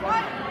What?